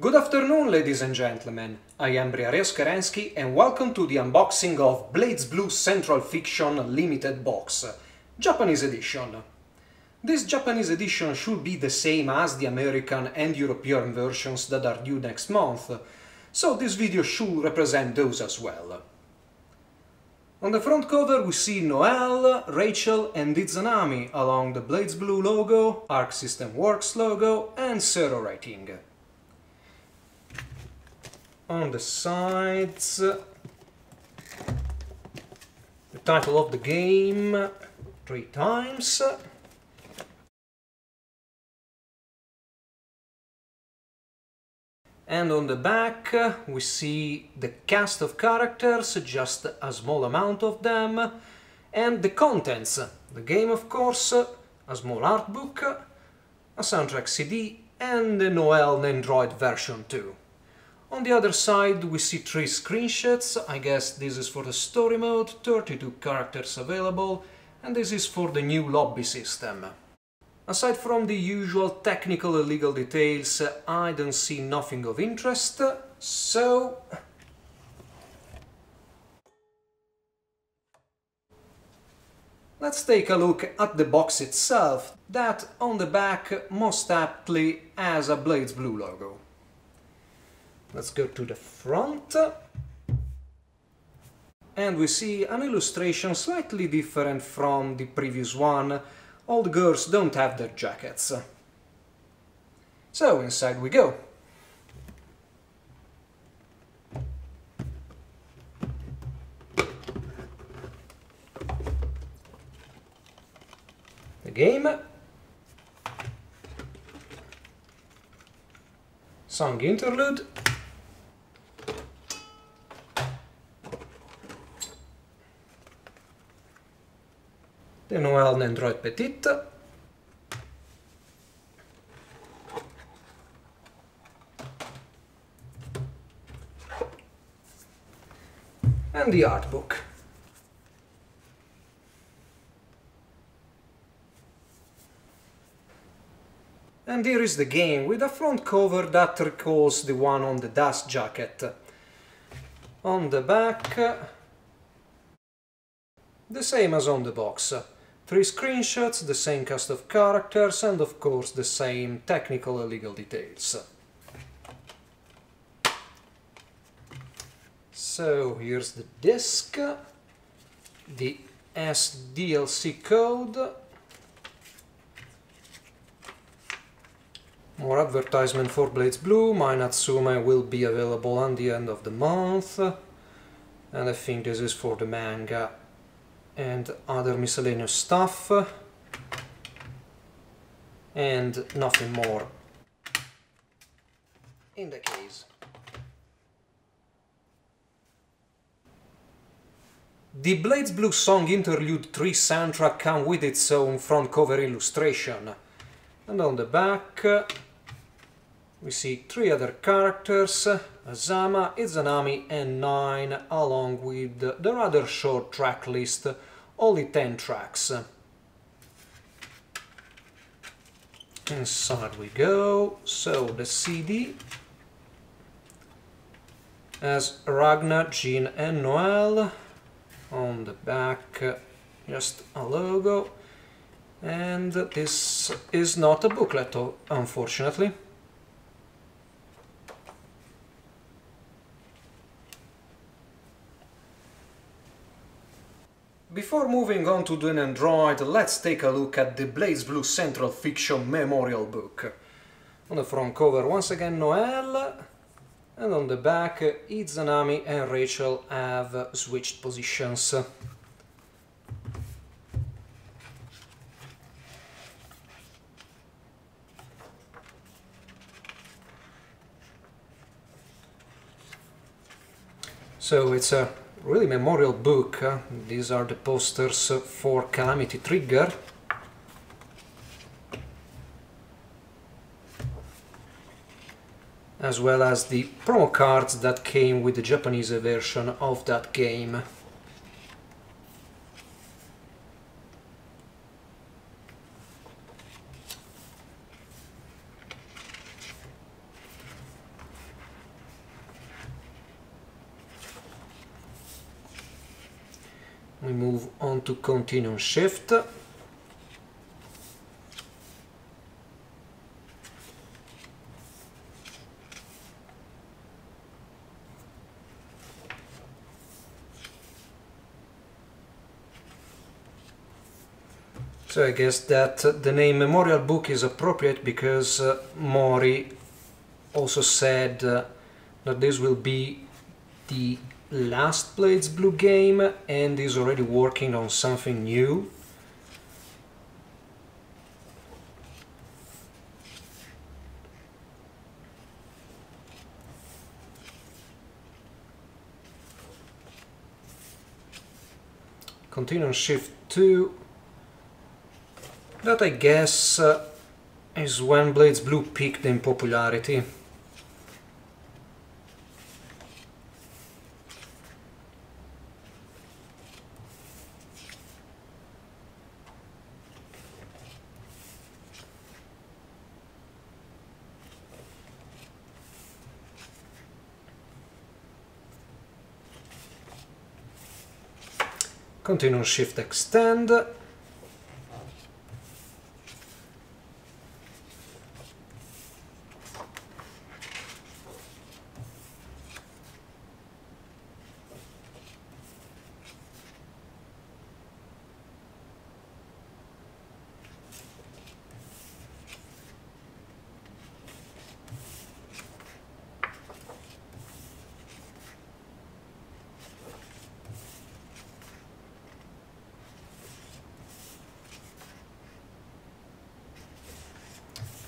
Good afternoon, ladies and gentlemen. I am Briareos Kerensky and welcome to the unboxing of BlazBlue Central Fiction Limited Box, Japanese edition. This Japanese edition should be the same as the American and European versions that are due next month, so this video should represent those as well. On the front cover we see Noel, Rachel and Izanami along the BlazBlue logo, Arc System Works logo and Zero rating on the sides the title of the game three times and on the back we see the cast of characters, just a small amount of them, and the contents. The game of course, a small art book, a soundtrack CD and the Noel Nendoroid version 2. On the other side we see three screenshots, I guess this is for the story mode, 32 characters available, and this is for the new lobby system. Aside from the usual technical and legal details, I don't see nothing of interest, so... Let's take a look at the box itself, that on the back most aptly has a BlazBlue logo. Let's go to the front. And we see an illustration slightly different from the previous one. All the girls don't have their jackets. So inside we go. The game. Song interlude. The Noel Nendoroid Petite, and the art book. And here is the game, with a front cover that recalls the one on the dust jacket. On the back, the same as on the box. Three screenshots, the same cast of characters, and of course the same technical and legal details. So here's the disk, the SDLC code, more advertisement for BlazBlue, my Natsume will be available on the end of the month, and I think this is for the manga and other miscellaneous stuff and nothing more. In the case. The BlazBlue Song Interlude 3 soundtrack comes with its own front cover illustration. And on the back we see three other characters, Hazama, Izanami and Nine, along with the rather short track list, only 10 tracks. Inside we go, so the CD has Ragna, Jin and Noel on the back just a logo, and this is not a booklet unfortunately. Before moving on to the Nendoroid, let's take a look at the BlazBlue Central Fiction Memorial Book. On the front cover, once again Noel, and on the back, Izanami and Rachel have switched positions. So it's a really memorial book. These are the posters for Calamity Trigger. As well as the promo cards that came with the Japanese version of that game. To move on to continuum shift. So I guess that the name Memorial Book is appropriate because uh, Mori also said uh, that this will be the last BlazBlue game and is already working on something new. Continuum Shift 2 that I guess uh, is when BlazBlue peaked in popularity. Continuum Shift extend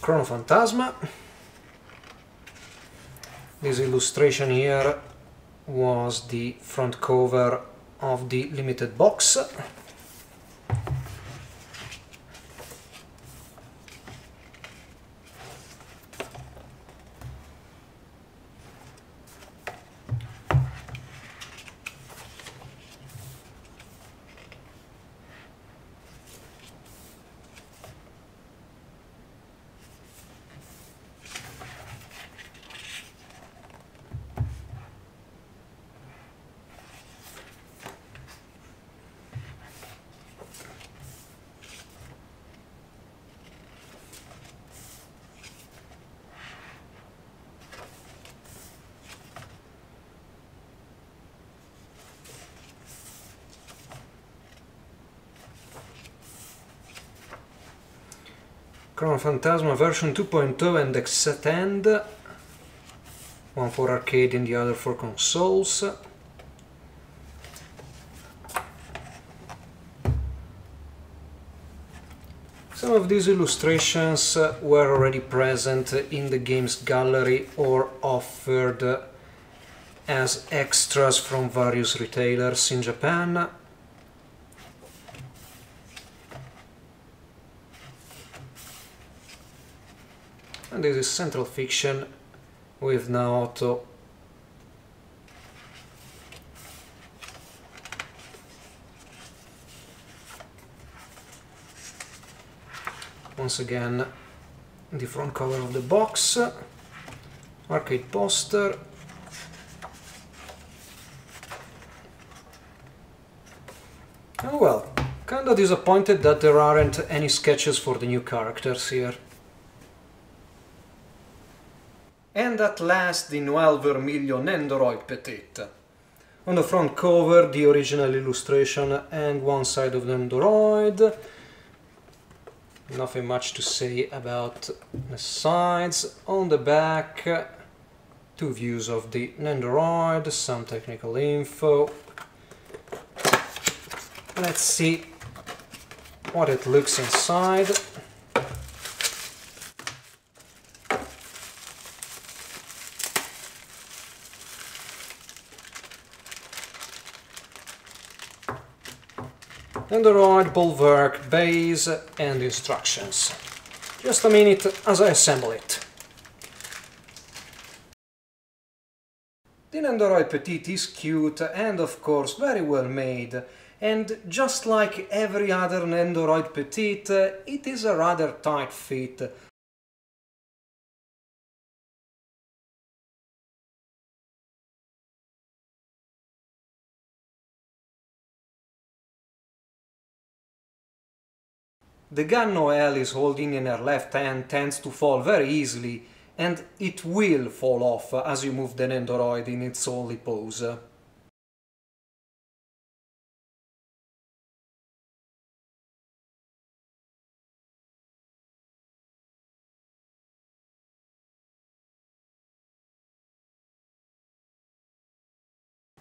Chrono Phantasma. This illustration here was the front cover of the limited box. Chrono Phantasma version 2.0 and Extend, one for arcade and the other for consoles. Some of these illustrations were already present in the game's gallery or offered as extras from various retailers in Japan. And this is Central Fiction with Naoto once again the front cover of the box arcade poster. Oh well kinda disappointed that there aren't any sketches for the new characters here and at last the Noel Vermillion Nendoroid Petite. On the front cover, the original illustration and one side of the Nendoroid. Nothing much to say about the sides. On the back, two views of the Nendoroid, some technical info. Let's see what it looks inside. Nendoroid, bulwark, base and instructions. Just a minute as I assemble it. The Nendoroid Petite is cute and of course very well made and just like every other Nendoroid Petite, it is a rather tight fit The gun Noel is holding in her left hand tends to fall very easily, and it will fall off as you move the Nendoroid in its only pose.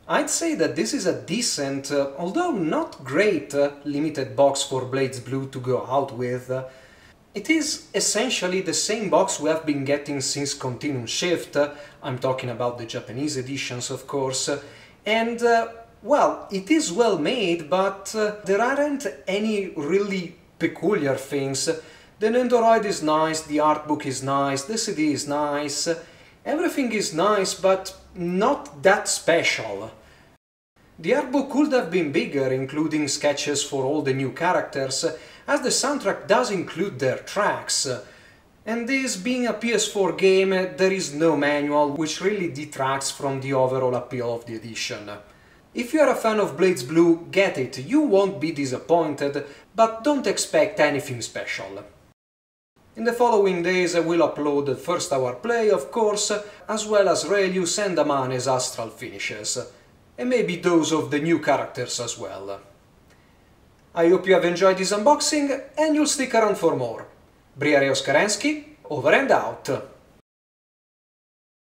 I'd say that this is a decent, uh, although not great, uh, limited box for BlazBlue to go out with. Uh, it is essentially the same box we have been getting since Continuum Shift, uh, I'm talking about the Japanese editions of course, and uh, well, it is well made, but uh, there aren't any really peculiar things. The Nendoroid is nice, the art book is nice, the CD is nice, everything is nice, but not that special. The artbook could have been bigger, including sketches for all the new characters, as the soundtrack does include their tracks. And this being a PS4 game, there is no manual, which really detracts from the overall appeal of the edition. If you are a fan of BlazBlue, get it, you won't be disappointed, but don't expect anything special. In the following days uh, I will upload the first hour play, of course, uh, as well as Relius and Amane's astral finishes, uh, and maybe those of the new characters as well. I hope you have enjoyed this unboxing and you'll stick around for more. Briareos Kerensky, over and out!